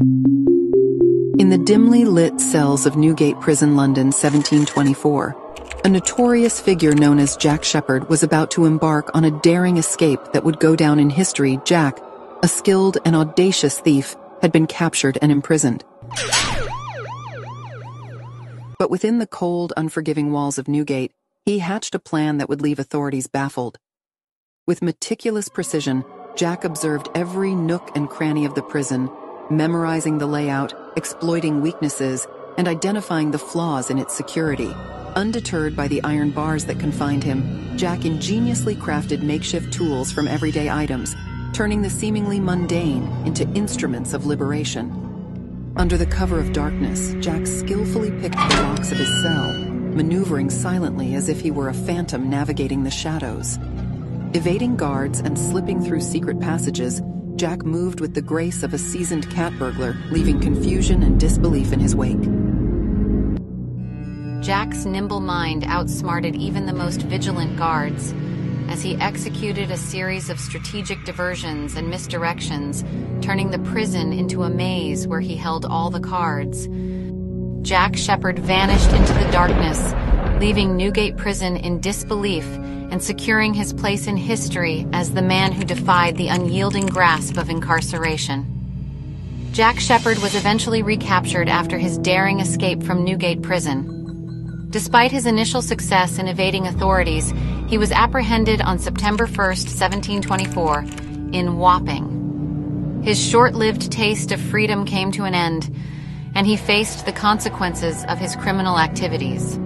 In the dimly lit cells of Newgate Prison, London, 1724, a notorious figure known as Jack Sheppard was about to embark on a daring escape that would go down in history. Jack, a skilled and audacious thief, had been captured and imprisoned. But within the cold, unforgiving walls of Newgate, he hatched a plan that would leave authorities baffled. With meticulous precision, Jack observed every nook and cranny of the prison, memorizing the layout, exploiting weaknesses, and identifying the flaws in its security. Undeterred by the iron bars that confined him, Jack ingeniously crafted makeshift tools from everyday items, turning the seemingly mundane into instruments of liberation. Under the cover of darkness, Jack skillfully picked the locks of his cell, maneuvering silently as if he were a phantom navigating the shadows. Evading guards and slipping through secret passages, Jack moved with the grace of a seasoned cat burglar, leaving confusion and disbelief in his wake. Jack's nimble mind outsmarted even the most vigilant guards as he executed a series of strategic diversions and misdirections, turning the prison into a maze where he held all the cards. Jack Sheppard vanished into the darkness, leaving Newgate Prison in disbelief and securing his place in history as the man who defied the unyielding grasp of incarceration. Jack Sheppard was eventually recaptured after his daring escape from Newgate Prison. Despite his initial success in evading authorities, he was apprehended on September 1, 1724, in Wapping. His short-lived taste of freedom came to an end, and he faced the consequences of his criminal activities.